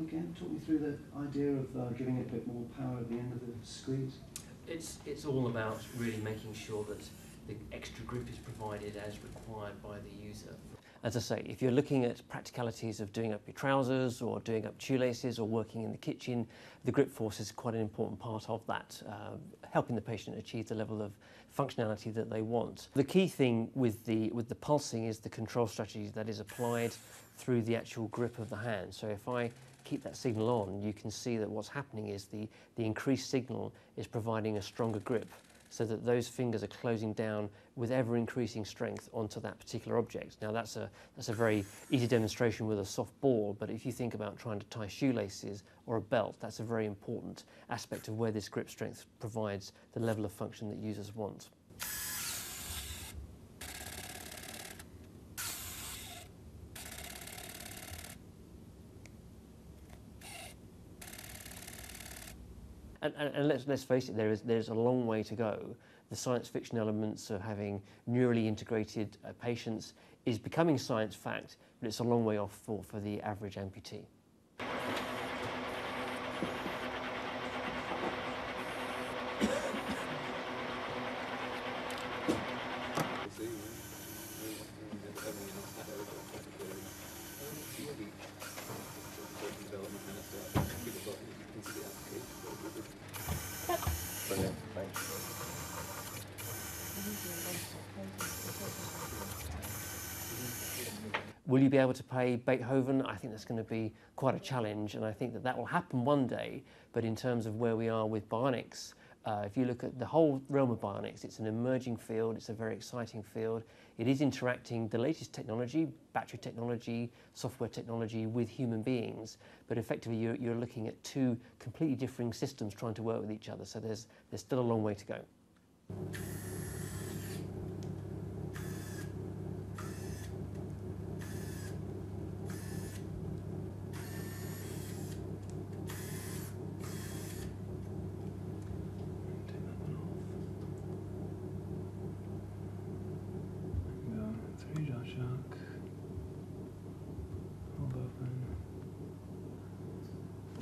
model again? Talk me through the idea of uh, giving it a bit more power at the end of the squeeze. It's, it's all about really making sure that the extra grip is provided as required by the user. As I say, if you're looking at practicalities of doing up your trousers or doing up shoelaces or working in the kitchen, the grip force is quite an important part of that, uh, helping the patient achieve the level of functionality that they want. The key thing with the, with the pulsing is the control strategy that is applied through the actual grip of the hand. So if I keep that signal on, you can see that what's happening is the, the increased signal is providing a stronger grip so that those fingers are closing down with ever increasing strength onto that particular object. Now that's a, that's a very easy demonstration with a soft ball, but if you think about trying to tie shoelaces or a belt, that's a very important aspect of where this grip strength provides the level of function that users want. And, and, and, let's, let's face it, there is, there's a long way to go. The science fiction elements of having neurally integrated uh, patients is becoming science fact, but it's a long way off for, for the average amputee. Will you be able to play Beethoven? I think that's going to be quite a challenge, and I think that that will happen one day. But in terms of where we are with bionics, uh, if you look at the whole realm of bionics, it's an emerging field, it's a very exciting field. It is interacting the latest technology, battery technology, software technology with human beings, but effectively you're, you're looking at two completely differing systems trying to work with each other, so there's, there's still a long way to go.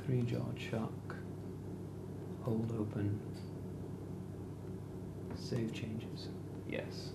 Three jaw chuck. Hold open. Save changes. Yes.